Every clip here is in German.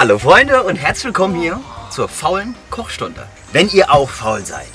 Hallo Freunde und herzlich willkommen hier zur faulen Kochstunde. Wenn ihr auch faul seid,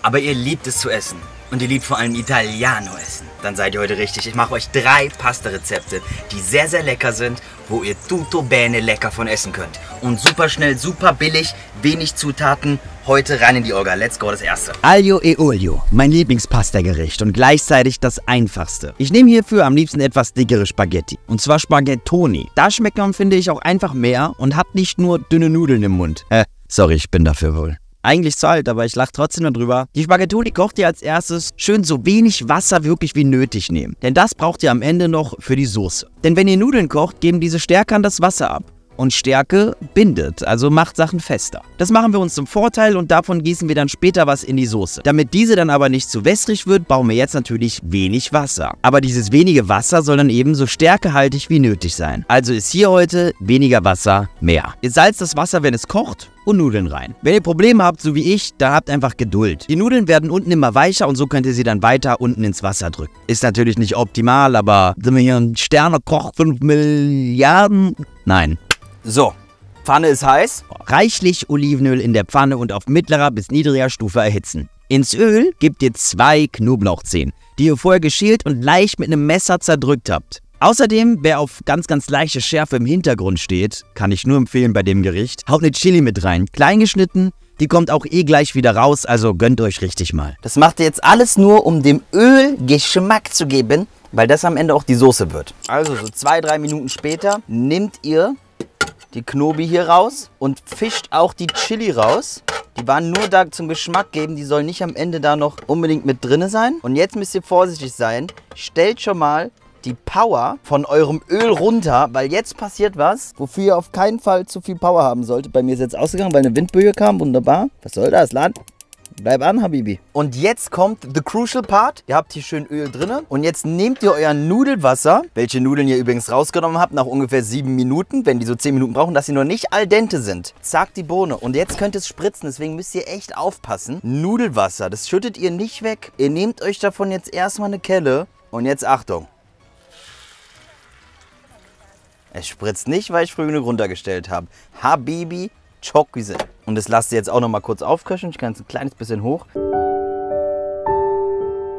aber ihr liebt es zu essen und ihr liebt vor allem Italiano essen, dann seid ihr heute richtig. Ich mache euch drei Pasta-Rezepte, die sehr, sehr lecker sind, wo ihr tutto bene lecker von essen könnt. Und super schnell, super billig, wenig Zutaten. Heute rein in die Orga. Let's go, das erste. Aglio e Olio, mein Lieblingspasta-Gericht und gleichzeitig das einfachste. Ich nehme hierfür am liebsten etwas dickere Spaghetti. Und zwar Spaghettoni. Da schmeckt man, finde ich, auch einfach mehr und hat nicht nur dünne Nudeln im Mund. Äh, sorry, ich bin dafür wohl eigentlich zu alt, aber ich lache trotzdem darüber. Die Spaghetti kocht ihr als erstes schön so wenig Wasser wirklich wie nötig nehmen. Denn das braucht ihr am Ende noch für die Soße. Denn wenn ihr Nudeln kocht, geben diese Stärke an das Wasser ab. Und Stärke bindet, also macht Sachen fester. Das machen wir uns zum Vorteil und davon gießen wir dann später was in die Soße. Damit diese dann aber nicht zu wässrig wird, bauen wir jetzt natürlich wenig Wasser. Aber dieses wenige Wasser soll dann eben so stärkehaltig wie nötig sein. Also ist hier heute weniger Wasser mehr. Ihr salzt das Wasser, wenn es kocht und Nudeln rein. Wenn ihr Probleme habt, so wie ich, dann habt einfach Geduld. Die Nudeln werden unten immer weicher und so könnt ihr sie dann weiter unten ins Wasser drücken. Ist natürlich nicht optimal, aber sind wir hier ein Sternekoch 5 Milliarden? Nein. So, Pfanne ist heiß. Reichlich Olivenöl in der Pfanne und auf mittlerer bis niedriger Stufe erhitzen. Ins Öl gebt ihr zwei Knoblauchzehen, die ihr vorher geschält und leicht mit einem Messer zerdrückt habt. Außerdem, wer auf ganz, ganz leichte Schärfe im Hintergrund steht, kann ich nur empfehlen bei dem Gericht, haut eine Chili mit rein, klein geschnitten, die kommt auch eh gleich wieder raus, also gönnt euch richtig mal. Das macht ihr jetzt alles nur, um dem Öl Geschmack zu geben, weil das am Ende auch die Soße wird. Also so zwei, drei Minuten später nehmt ihr die Knobi hier raus und fischt auch die Chili raus. Die waren nur da zum Geschmack geben, die sollen nicht am Ende da noch unbedingt mit drin sein. Und jetzt müsst ihr vorsichtig sein. Stellt schon mal die Power von eurem Öl runter, weil jetzt passiert was, wofür ihr auf keinen Fall zu viel Power haben solltet. Bei mir ist jetzt ausgegangen, weil eine Windböe kam. Wunderbar. Was soll das, Land? Bleib an, Habibi. Und jetzt kommt the crucial part. Ihr habt hier schön Öl drin. Und jetzt nehmt ihr euer Nudelwasser, welche Nudeln ihr übrigens rausgenommen habt, nach ungefähr sieben Minuten, wenn die so zehn Minuten brauchen, dass sie noch nicht al dente sind. Zack die Bohne. Und jetzt könnt ihr es spritzen, deswegen müsst ihr echt aufpassen. Nudelwasser, das schüttet ihr nicht weg. Ihr nehmt euch davon jetzt erstmal eine Kelle. Und jetzt Achtung. Es spritzt nicht, weil ich früh genug runtergestellt habe. Habibi, Chokwise. Und das lasst ihr jetzt auch noch mal kurz aufköcheln. Ich kann es ein kleines bisschen hoch.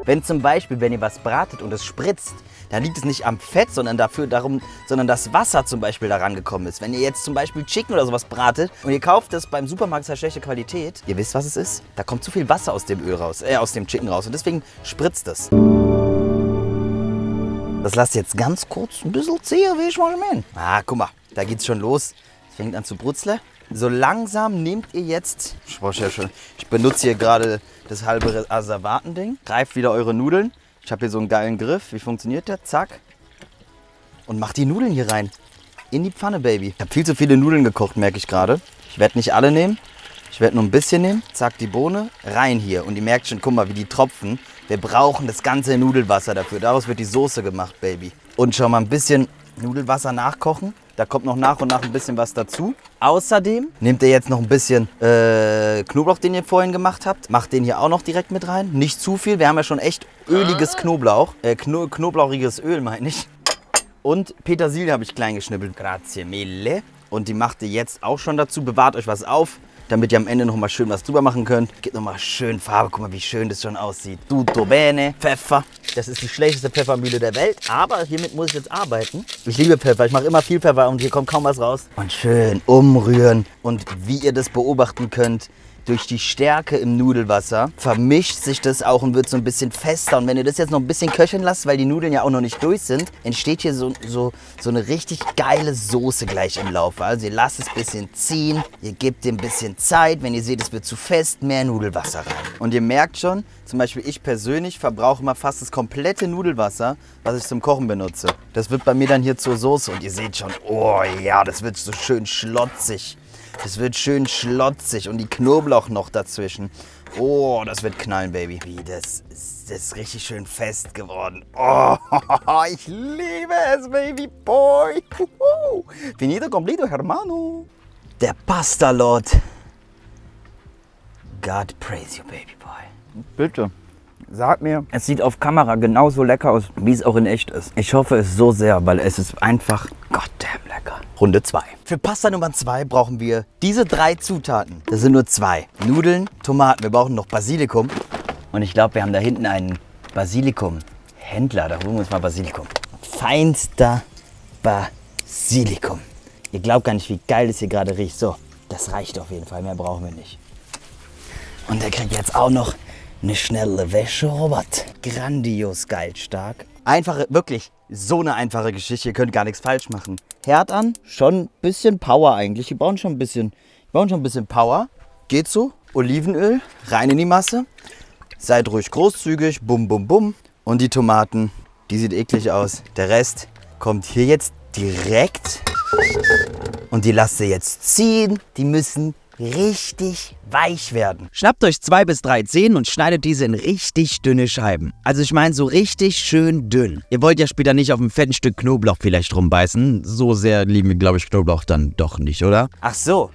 Wenn zum Beispiel, wenn ihr was bratet und es spritzt, dann liegt es nicht am Fett, sondern dafür darum, sondern das Wasser zum Beispiel daran gekommen ist. Wenn ihr jetzt zum Beispiel Chicken oder sowas bratet und ihr kauft es beim Supermarkt, ist halt schlechte Qualität, ihr wisst, was es ist? Da kommt zu viel Wasser aus dem Öl raus, äh, aus dem Chicken raus und deswegen spritzt es. Das lasst ihr jetzt ganz kurz ein bisschen ziehen, wie ich mal meine. Ah, guck mal, da geht's schon los. Es fängt an zu brutzeln. So langsam nehmt ihr jetzt, ich, ja schon, ich benutze hier gerade das halbe Asservatending. Greift wieder eure Nudeln. Ich habe hier so einen geilen Griff. Wie funktioniert der? Zack. Und macht die Nudeln hier rein. In die Pfanne, Baby. Ich habe viel zu viele Nudeln gekocht, merke ich gerade. Ich werde nicht alle nehmen. Ich werde nur ein bisschen nehmen. Zack, die Bohne. Rein hier. Und ihr merkt schon, guck mal, wie die tropfen. Wir brauchen das ganze Nudelwasser dafür. Daraus wird die Soße gemacht, Baby. Und schon mal ein bisschen Nudelwasser nachkochen. Da kommt noch nach und nach ein bisschen was dazu. Außerdem nehmt ihr jetzt noch ein bisschen äh, Knoblauch, den ihr vorhin gemacht habt. Macht den hier auch noch direkt mit rein. Nicht zu viel. Wir haben ja schon echt öliges Knoblauch. Äh, Kno knoblauchiges Öl meine ich. Und Petersilie habe ich klein geschnippelt. Grazie mille. Und die macht ihr jetzt auch schon dazu. Bewahrt euch was auf damit ihr am Ende noch mal schön was drüber machen könnt. Gibt noch mal schön Farbe. Guck mal, wie schön das schon aussieht. Tutto bene. Pfeffer. Das ist die schlechteste Pfeffermühle der Welt, aber hiermit muss ich jetzt arbeiten. Ich liebe Pfeffer. Ich mache immer viel Pfeffer und hier kommt kaum was raus. Und schön umrühren. Und wie ihr das beobachten könnt, durch die Stärke im Nudelwasser vermischt sich das auch und wird so ein bisschen fester. Und wenn ihr das jetzt noch ein bisschen köcheln lasst, weil die Nudeln ja auch noch nicht durch sind, entsteht hier so, so, so eine richtig geile Soße gleich im Laufe. Also ihr lasst es ein bisschen ziehen, ihr gebt dem ein bisschen Zeit. Wenn ihr seht, es wird zu fest, mehr Nudelwasser rein. Und ihr merkt schon, zum Beispiel ich persönlich verbrauche immer fast das komplette Nudelwasser, was ich zum Kochen benutze. Das wird bei mir dann hier zur Soße und ihr seht schon, oh ja, das wird so schön schlotzig. Das wird schön schlotzig und die Knoblauch noch dazwischen. Oh, das wird knallen, Baby. Wie, das, ist, das ist richtig schön fest geworden. Oh, ich liebe es, Baby Boy. Finito completo, hermano. Der Pasta Lord. God praise you, Baby Boy. Bitte. Sag mir, es sieht auf Kamera genauso lecker aus, wie es auch in echt ist. Ich hoffe es so sehr, weil es ist einfach lecker. Runde 2. Für Pasta Nummer 2 brauchen wir diese drei Zutaten. Das sind nur zwei. Nudeln, Tomaten. Wir brauchen noch Basilikum. Und ich glaube, wir haben da hinten einen Basilikum-Händler. Da holen wir uns mal Basilikum. Feinster Basilikum. Ihr glaubt gar nicht, wie geil das hier gerade riecht. So, das reicht auf jeden Fall. Mehr brauchen wir nicht. Und der kriegt jetzt auch noch eine schnelle Wäscherobot. Grandios geil stark. Einfache, wirklich so eine einfache Geschichte. Ihr könnt gar nichts falsch machen. Herd an, schon ein bisschen Power eigentlich. Die brauchen schon ein bisschen, die brauchen schon ein bisschen Power. Geht so. Olivenöl rein in die Masse. Seid ruhig großzügig. Bum, bum, bum. Und die Tomaten, die sieht eklig aus. Der Rest kommt hier jetzt direkt. Und die lasst ihr jetzt ziehen. Die müssen richtig weich werden. Schnappt euch zwei bis drei Zehen und schneidet diese in richtig dünne Scheiben. Also ich meine so richtig schön dünn. Ihr wollt ja später nicht auf ein fetten Stück Knoblauch vielleicht rumbeißen. So sehr lieben wir, glaube ich, Knoblauch dann doch nicht, oder? Ach so,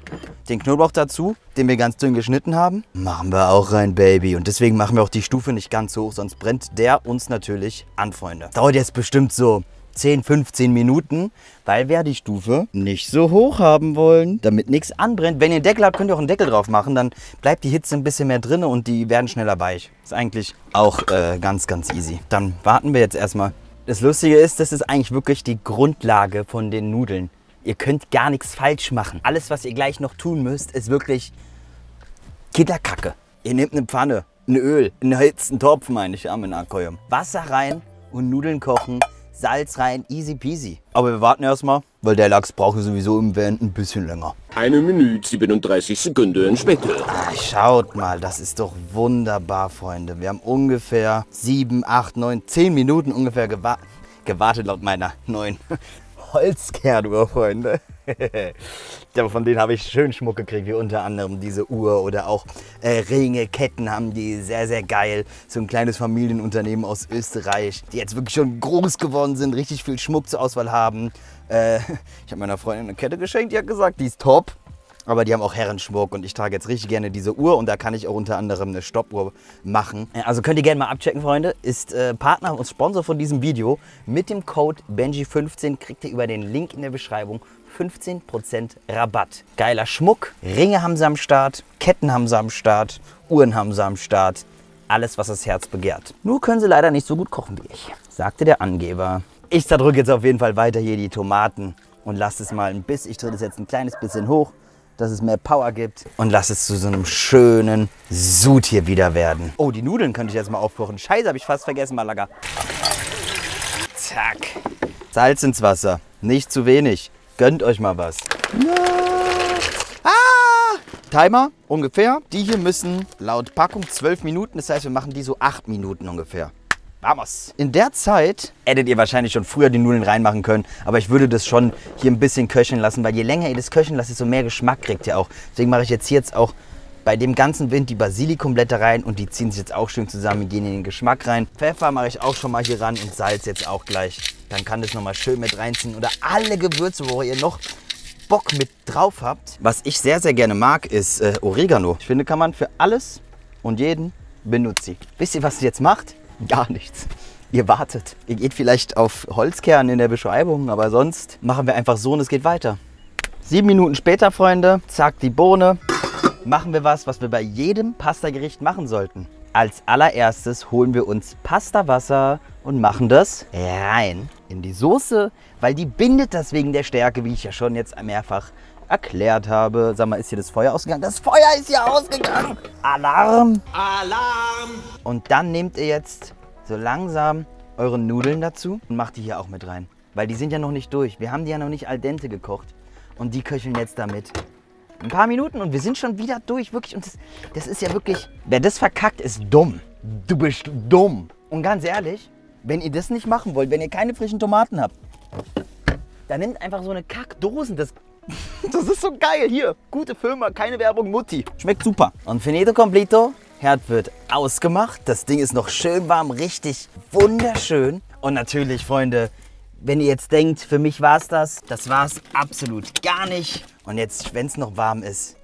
den Knoblauch dazu, den wir ganz dünn geschnitten haben, machen wir auch rein, Baby. Und deswegen machen wir auch die Stufe nicht ganz so hoch, sonst brennt der uns natürlich an, Freunde. Dauert jetzt bestimmt so 10, 15 Minuten, weil wir die Stufe nicht so hoch haben wollen, damit nichts anbrennt. Wenn ihr einen Deckel habt, könnt ihr auch einen Deckel drauf machen, dann bleibt die Hitze ein bisschen mehr drin und die werden schneller weich. Ist eigentlich auch äh, ganz, ganz easy. Dann warten wir jetzt erstmal. Das Lustige ist, das ist eigentlich wirklich die Grundlage von den Nudeln. Ihr könnt gar nichts falsch machen. Alles, was ihr gleich noch tun müsst, ist wirklich Kinderkacke. Ihr nehmt eine Pfanne, ein Öl, einen erhitzten Topf, meine ich, am Aquarium. Wasser rein und Nudeln kochen. Salz rein, easy peasy. Aber wir warten erstmal, weil der Lachs braucht sowieso im Van ein bisschen länger. Eine Minute 37 Sekunden später. Ah, schaut mal, das ist doch wunderbar, Freunde. Wir haben ungefähr 7, 8, 9, 10 Minuten ungefähr gewa gewartet laut meiner neuen Holzkernuhr, Freunde. ja, von denen habe ich schön Schmuck gekriegt, wie unter anderem diese Uhr oder auch äh, Ringe, Ketten haben die sehr, sehr geil. So ein kleines Familienunternehmen aus Österreich, die jetzt wirklich schon groß geworden sind, richtig viel Schmuck zur Auswahl haben. Äh, ich habe meiner Freundin eine Kette geschenkt, die hat gesagt, die ist top. Aber die haben auch Herrenschmuck und ich trage jetzt richtig gerne diese Uhr und da kann ich auch unter anderem eine Stoppuhr machen. Also könnt ihr gerne mal abchecken, Freunde. Ist äh, Partner und Sponsor von diesem Video. Mit dem Code Benji15 kriegt ihr über den Link in der Beschreibung 15% Rabatt. Geiler Schmuck, Ringe haben sie am Start, Ketten haben sie am Start, Uhren haben sie am Start. Alles, was das Herz begehrt. Nur können sie leider nicht so gut kochen wie ich, sagte der Angeber. Ich zerdrücke jetzt auf jeden Fall weiter hier die Tomaten und lasse es mal ein bisschen, ich drehe das jetzt ein kleines bisschen hoch, dass es mehr Power gibt und lasse es zu so einem schönen Sud hier wieder werden. Oh, die Nudeln könnte ich jetzt mal aufkochen. Scheiße, habe ich fast vergessen, Malaga. Zack. Salz ins Wasser. Nicht zu wenig. Gönnt euch mal was. Ah! Timer ungefähr. Die hier müssen laut Packung 12 Minuten. Das heißt, wir machen die so 8 Minuten ungefähr. Vamos. In der Zeit hättet ihr wahrscheinlich schon früher die Nudeln reinmachen können, aber ich würde das schon hier ein bisschen köcheln lassen, weil je länger ihr das köcheln lasst, desto mehr Geschmack kriegt ihr auch. Deswegen mache ich jetzt hier jetzt auch bei dem ganzen Wind die Basilikumblätter rein und die ziehen sich jetzt auch schön zusammen, gehen in den Geschmack rein. Pfeffer mache ich auch schon mal hier ran und Salz jetzt auch gleich. Dann kann das nochmal schön mit reinziehen oder alle Gewürze, wo ihr noch Bock mit drauf habt. Was ich sehr, sehr gerne mag, ist äh, Oregano. Ich finde, kann man für alles und jeden benutzen. Wisst ihr, was ihr jetzt macht? Gar nichts. Ihr wartet. Ihr geht vielleicht auf Holzkern in der Beschreibung, aber sonst machen wir einfach so und es geht weiter. Sieben Minuten später, Freunde, zack, die Bohne. Machen wir was, was wir bei jedem Pastagericht machen sollten. Als allererstes holen wir uns Pastawasser und machen das rein in die Soße, weil die bindet das wegen der Stärke, wie ich ja schon jetzt mehrfach erklärt habe. Sag mal, ist hier das Feuer ausgegangen? Das Feuer ist hier ausgegangen! Alarm! Alarm! Und dann nehmt ihr jetzt so langsam eure Nudeln dazu und macht die hier auch mit rein. Weil die sind ja noch nicht durch. Wir haben die ja noch nicht al dente gekocht. Und die köcheln jetzt damit. Ein paar Minuten und wir sind schon wieder durch. Wirklich. Und das, das ist ja wirklich. Wer das verkackt, ist dumm. Du bist dumm. Und ganz ehrlich, wenn ihr das nicht machen wollt, wenn ihr keine frischen Tomaten habt, dann nimmt einfach so eine Kackdosen. Das, das ist so geil. Hier, gute Firma, keine Werbung, Mutti. Schmeckt super. Und finito completo. Herd wird ausgemacht. Das Ding ist noch schön warm, richtig wunderschön. Und natürlich, Freunde, wenn ihr jetzt denkt, für mich war es das, das war es absolut gar nicht. Und jetzt, wenn es noch warm ist,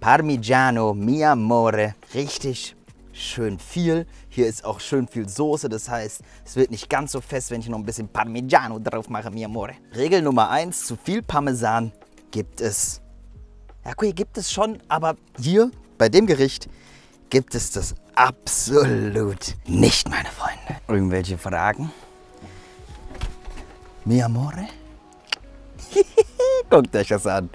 Parmigiano, mi amore, richtig schön viel. Hier ist auch schön viel Soße, das heißt, es wird nicht ganz so fest, wenn ich noch ein bisschen Parmigiano drauf mache, mi amore. Regel Nummer eins, zu viel Parmesan gibt es. Ja, okay, gibt es schon, aber hier bei dem Gericht gibt es das absolut nicht, meine Freunde. Irgendwelche Fragen? Mi amore? Guckt euch das an.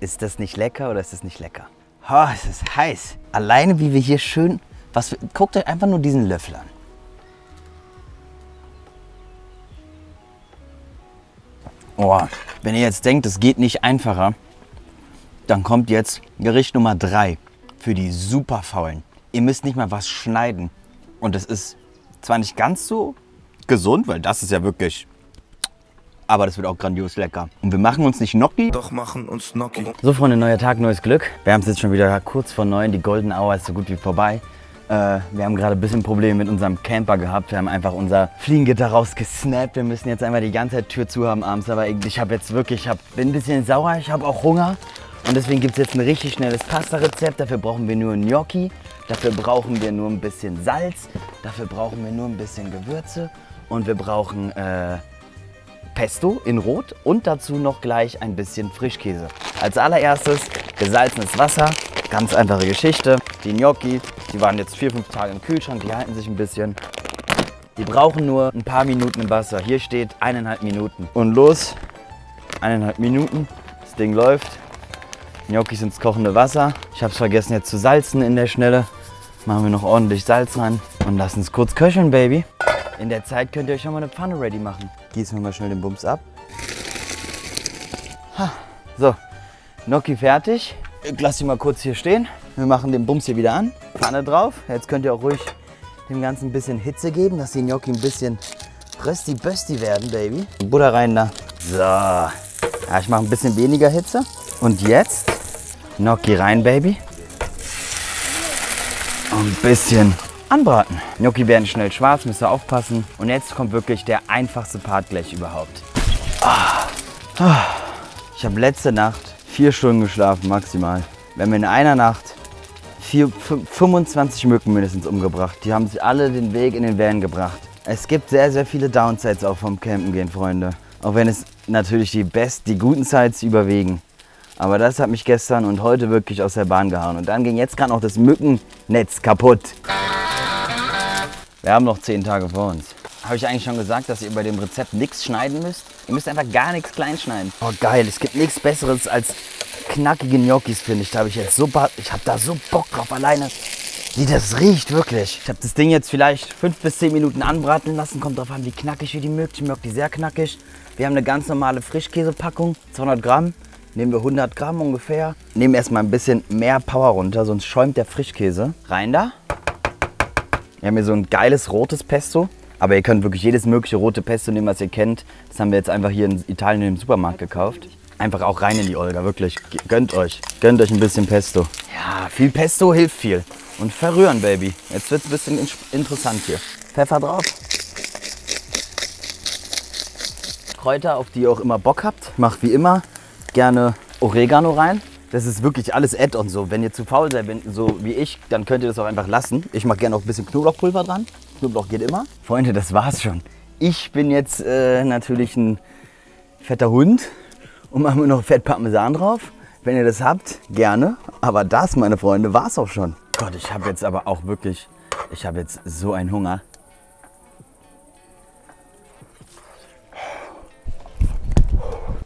Ist das nicht lecker oder ist das nicht lecker? Oh, es ist heiß. Alleine wie wir hier schön... Was, guckt euch einfach nur diesen Löffel an. Oh, wenn ihr jetzt denkt, es geht nicht einfacher, dann kommt jetzt Gericht Nummer 3 für die super faulen. Ihr müsst nicht mal was schneiden. Und es ist zwar nicht ganz so gesund, weil das ist ja wirklich. Aber das wird auch grandios lecker. Und wir machen uns nicht Gnocchi. Doch machen uns Gnocchi. So, Freunde, neuer Tag, neues Glück. Wir haben es jetzt schon wieder kurz vor neun. Die Golden Hour ist so gut wie vorbei. Äh, wir haben gerade ein bisschen Probleme mit unserem Camper gehabt. Wir haben einfach unser Fliegengitter rausgesnappt. Wir müssen jetzt einfach die ganze Zeit Tür zu haben abends. Aber ich habe jetzt wirklich, ich hab, bin ein bisschen sauer. Ich habe auch Hunger. Und deswegen gibt es jetzt ein richtig schnelles Pasta-Rezept. Dafür brauchen wir nur Gnocchi. Dafür brauchen wir nur ein bisschen Salz. Dafür brauchen wir nur ein bisschen Gewürze. Und wir brauchen äh, Pesto in Rot und dazu noch gleich ein bisschen Frischkäse. Als allererstes gesalzenes Wasser, ganz einfache Geschichte. Die Gnocchi, die waren jetzt vier, fünf Tage im Kühlschrank, die halten sich ein bisschen. Die brauchen nur ein paar Minuten im Wasser. Hier steht eineinhalb Minuten. Und los, eineinhalb Minuten, das Ding läuft. Gnocchis ins kochende Wasser. Ich habe es vergessen jetzt zu salzen in der Schnelle. Machen wir noch ordentlich Salz rein und lassen es kurz köcheln, Baby. In der Zeit könnt ihr euch schon mal eine Pfanne ready machen. Gießen wir mal schnell den Bums ab. Ha, So, Gnocchi fertig. Ich lasse die mal kurz hier stehen. Wir machen den Bums hier wieder an. Pfanne drauf. Jetzt könnt ihr auch ruhig dem Ganzen ein bisschen Hitze geben, dass die Gnocchi ein bisschen rösti-bösti werden, Baby. Butter rein da. So. Ja, ich mache ein bisschen weniger Hitze. Und jetzt Gnocchi rein, Baby. Und ein bisschen anbraten. Gnocchi werden schnell schwarz, müsst ihr aufpassen. Und jetzt kommt wirklich der einfachste Part gleich überhaupt. Ah. Ah. Ich habe letzte Nacht vier Stunden geschlafen, maximal. Wir haben in einer Nacht vier, fü- 25 Mücken mindestens umgebracht. Die haben sich alle den Weg in den Van gebracht. Es gibt sehr, sehr viele Downsides auch vom Campen gehen, Freunde. Auch wenn es natürlich die best, die guten Sides überwiegen. Aber das hat mich gestern und heute wirklich aus der Bahn gehauen. Und dann ging jetzt gerade noch das Mückennetz kaputt. Wir haben noch zehn Tage vor uns. Habe ich eigentlich schon gesagt, dass ihr bei dem Rezept nichts schneiden müsst? Ihr müsst einfach gar nichts klein schneiden. Oh geil, es gibt nichts Besseres als knackige Gnocchis, finde ich. Da habe ich jetzt so, ich habe da so Bock drauf alleine. Wie das riecht, wirklich. Ich habe das Ding jetzt vielleicht fünf bis zehn Minuten anbraten lassen. Kommt drauf an, wie knackig ihr die mögt. Ich mag die sehr knackig. Wir haben eine ganz normale Frischkäsepackung, 200 Gramm. Nehmen wir 100 Gramm ungefähr. Nehmen erstmal ein bisschen mehr Power runter, sonst schäumt der Frischkäse. Rein da. Wir haben hier so ein geiles rotes Pesto. Aber ihr könnt wirklich jedes mögliche rote Pesto nehmen, was ihr kennt. Das haben wir jetzt einfach hier in Italien im Supermarkt gekauft. Einfach auch rein in die Olga, wirklich. Gönnt euch. Gönnt euch ein bisschen Pesto. Ja, viel Pesto hilft viel. Und verrühren, Baby. Jetzt wird es ein bisschen in interessant hier. Pfeffer drauf. Kräuter, auf die ihr auch immer Bock habt. Macht wie immer gerne Oregano rein. Das ist wirklich alles Add-on so. Wenn ihr zu faul seid, so wie ich, dann könnt ihr das auch einfach lassen. Ich mache gerne auch ein bisschen Knoblauchpulver dran. Knoblauch geht immer. Freunde, das war's schon. Ich bin jetzt äh, natürlich ein fetter Hund und machen wir noch Fett Parmesan drauf. Wenn ihr das habt, gerne. Aber das, meine Freunde, war's auch schon. Gott, ich habe jetzt aber auch wirklich, ich habe jetzt so einen Hunger.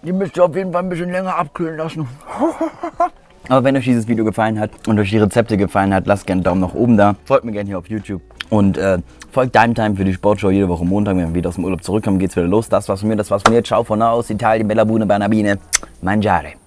Die müsst ihr auf jeden Fall ein bisschen länger abkühlen lassen. Aber wenn euch dieses Video gefallen hat und euch die Rezepte gefallen hat, lasst gerne einen Daumen nach oben da. Folgt mir gerne hier auf YouTube. Und äh, folgt Time Time für die Sportshow jede Woche Montag. Wenn wir wieder aus dem Urlaub zurückkommen, geht's wieder los. Das war's von mir, das war's von mir. Ciao von aus Italien, Bella Bune, Banabine. Mangiare.